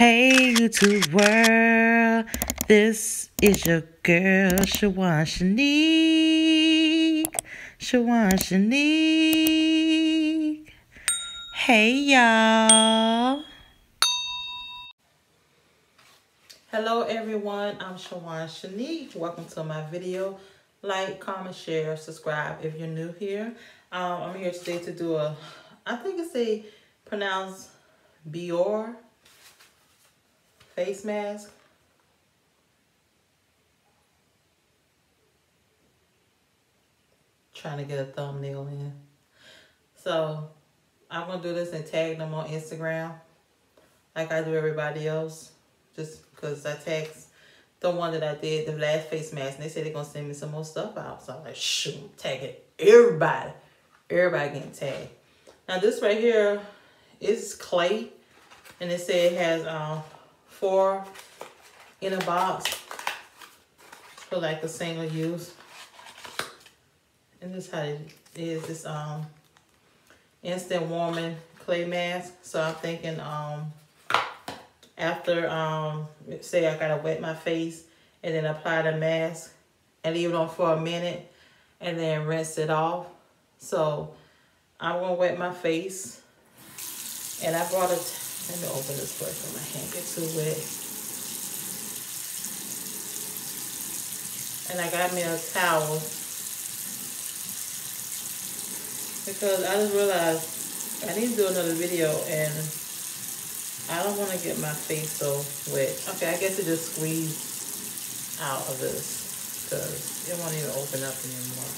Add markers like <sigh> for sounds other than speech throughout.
Hey, YouTube world, this is your girl, Shawan Shenek. Shawan Shenek. Hey, y'all. Hello, everyone. I'm Shawan Shenek. Welcome to my video. Like, comment, share, subscribe if you're new here. Um, I'm here today to do a, I think it's a pronounced Bior face mask. Trying to get a thumbnail in. So I'm going to do this and tag them on Instagram like I do everybody else. Just because I tagged the one that I did, the last face mask, and they said they're going to send me some more stuff out. So I'm like, shoot, tag it. Everybody. Everybody getting tagged. Now this right here is clay. And it said it has um, four in a box for like a single use. And this how it is. This um instant warming clay mask. So I'm thinking um after um say I gotta wet my face and then apply the mask and leave it on for a minute and then rinse it off. So I'm gonna wet my face and I brought it let me open this first so my hand get too wet. And I got me a towel. Because I just realized I need to do another video and I don't want to get my face so wet. Okay, I guess it just squeeze out of this because it won't even open up anymore.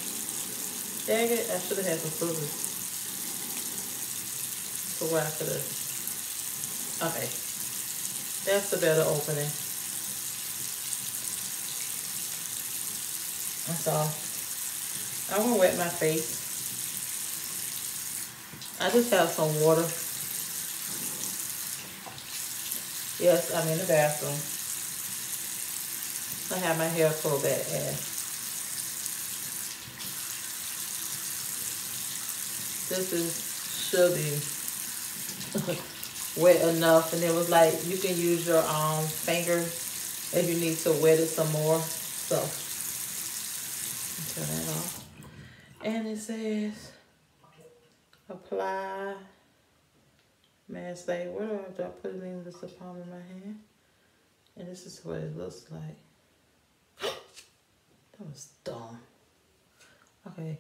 Dang it, I should have had some scissors. So I could have Okay. That's a better opening. That's all. I'm to wet my face. I just have some water. Yes, I'm in the bathroom. I have my hair pulled back this is should <laughs> wet enough and it was like you can use your um finger if you need to wet it some more so. Turn that off. And it says apply mask like where do I, do I put it in this the palm of my hand? And this is what it looks like. <gasps> That was dumb. Okay.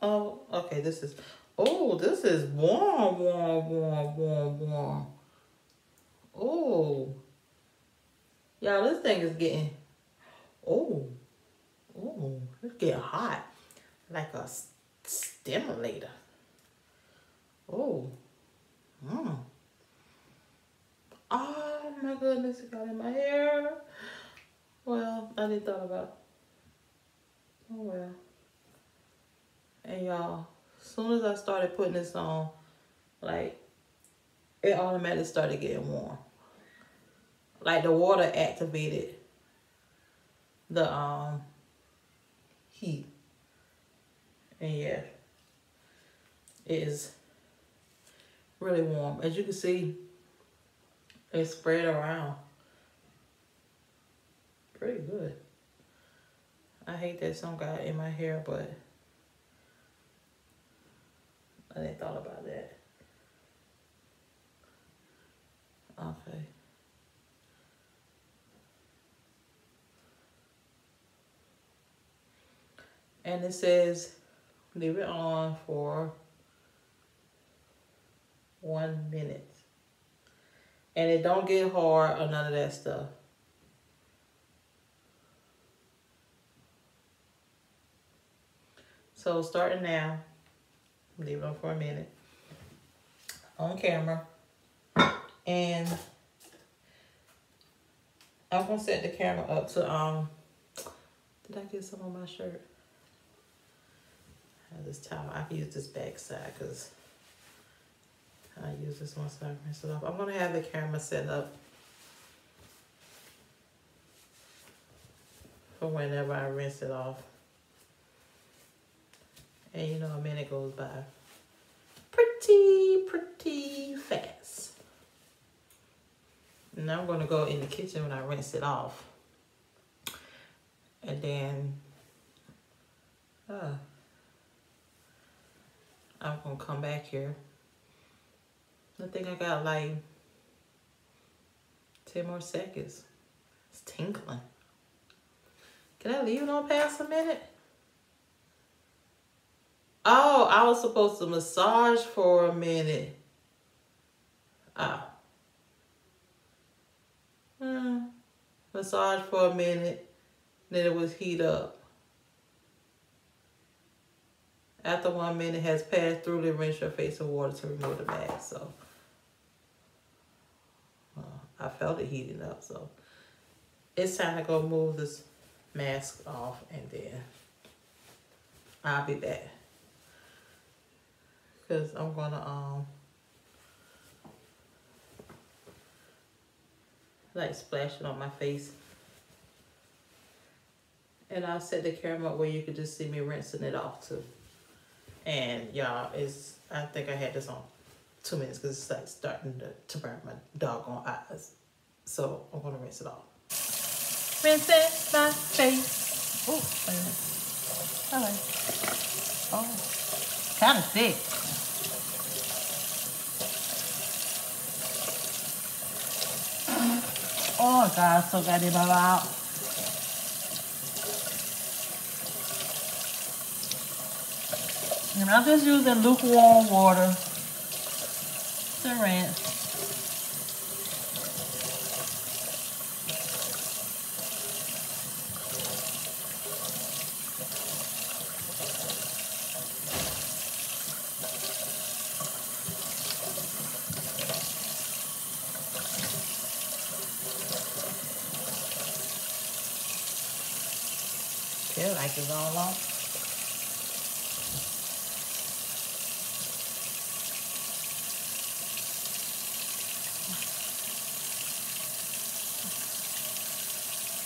Oh okay this is Oh, this is warm, warm, warm, warm, warm. Oh. Y'all, this thing is getting, oh, oh, it's getting hot. Like a stimulator. Oh. Mm. Oh my goodness, it got in my hair. Well, I didn't thought about. Oh well. And y'all, soon as I started putting this on, like, it automatically started getting warm. Like, the water activated the um heat. And yeah, it is really warm. As you can see, it's spread around. Pretty good. I hate that some got in my hair, but I didn't thought about that. Okay. And it says leave it on for one minute. And it don't get hard or none of that stuff. So starting now, leave it on for a minute on camera. And I'm gonna set the camera up to um did I get some on my shirt? I this towel. I can use this back side because I use this one side rinse it off. I'm gonna have the camera set up for whenever I rinse it off. And you know, a minute goes by pretty, pretty fast. And I'm gonna go in the kitchen when I rinse it off. And then uh, I'm gonna come back here. I think I got like 10 more seconds. It's tinkling. Can I leave it on past a minute? Oh, I was supposed to massage for a minute. Ah. Hmm. Massage for a minute. Then it was heat up. After one minute has passed through, rinse your face with water to remove the mask. So uh, I felt it heating up. So it's time to go move this mask off and then I'll be back. Cause I'm gonna um like splash it on my face. And I'll set the camera up where you could just see me rinsing it off too. And y'all, it's I think I had this on two minutes because it's like starting to, to burn my doggone eyes. So I'm gonna rinse it off. Rinsing my face. Oh, wait a minute. All right. Oh, kind of thick. Oh out. And I'm just using lukewarm water to rinse. Like it's all off.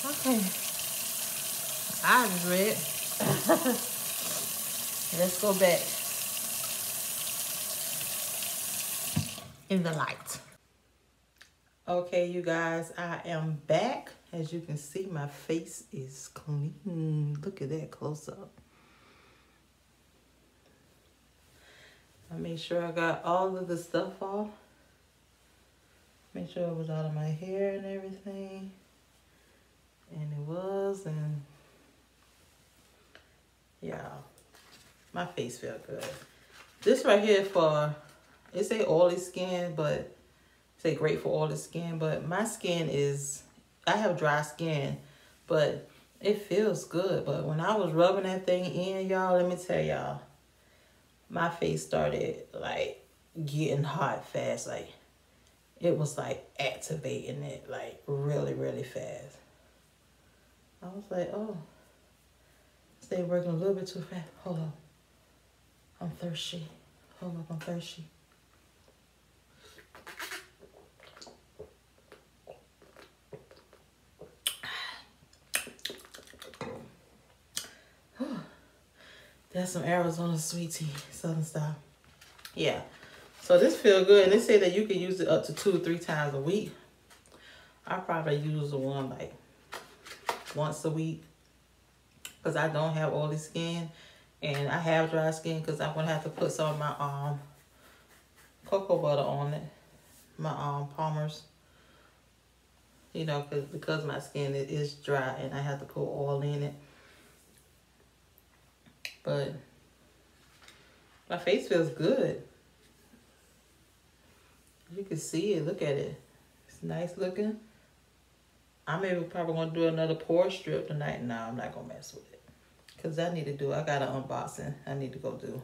Okay. I read. <coughs> Let's go back in the light. Okay, you guys, I am back. As you can see, my face is clean. Mm, look at that close up. I made sure I got all of the stuff off. Make sure it was out of my hair and everything and it was and yeah my face felt good this right here for it's a oily skin but say great for oily skin but my skin is i have dry skin but it feels good but when i was rubbing that thing in y'all let me tell y'all my face started like getting hot fast like it was like activating it like really really fast I was like, oh, stay working a little bit too fast. Hold on. I'm thirsty. Hold up, I'm thirsty. That's some Arizona sweet tea, Southern style. Yeah. So this feel good. And they say that you can use it up to two or three times a week. I probably use the one like once a week because I don't have oily skin and I have dry skin because I'm gonna have to put some of my um cocoa butter on it, my um Palmer's. You know, cause because my skin it is dry and I have to put oil in it. But my face feels good. You can see it. Look at it. It's nice looking. I'm maybe probably gonna do another pore strip tonight. No, I'm not gonna mess with it. Cause I need to do I got an unboxing I need to go do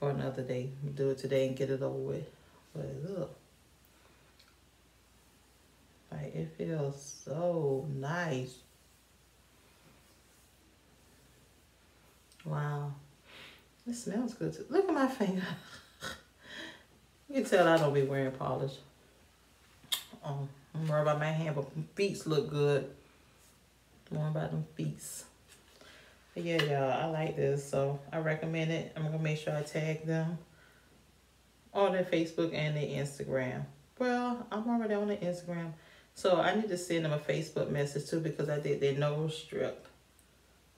for another day. Do it today and get it over with. But look. Like it feels so nice. Wow. It smells good too. Look at my finger. <laughs> you can tell I don't be wearing polish. Um I'm worried about my hand, but feet look good. More about them feet. But yeah, y'all, I like this, so I recommend it. I'm gonna make sure I tag them on their Facebook and their Instagram. Well, I'm already on the Instagram. So I need to send them a Facebook message too because I did their nose strip.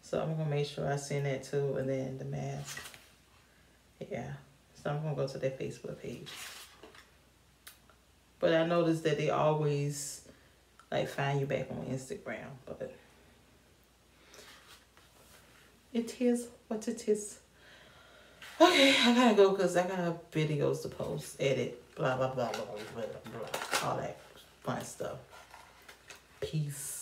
So I'm gonna make sure I send that too and then the mask. Yeah. So I'm gonna go to their Facebook page. But I noticed that they always like find you back on Instagram, but it is what it is. Okay, I gotta go because I got videos to post, edit, blah blah blah blah blah blah, blah all that fun stuff. Peace.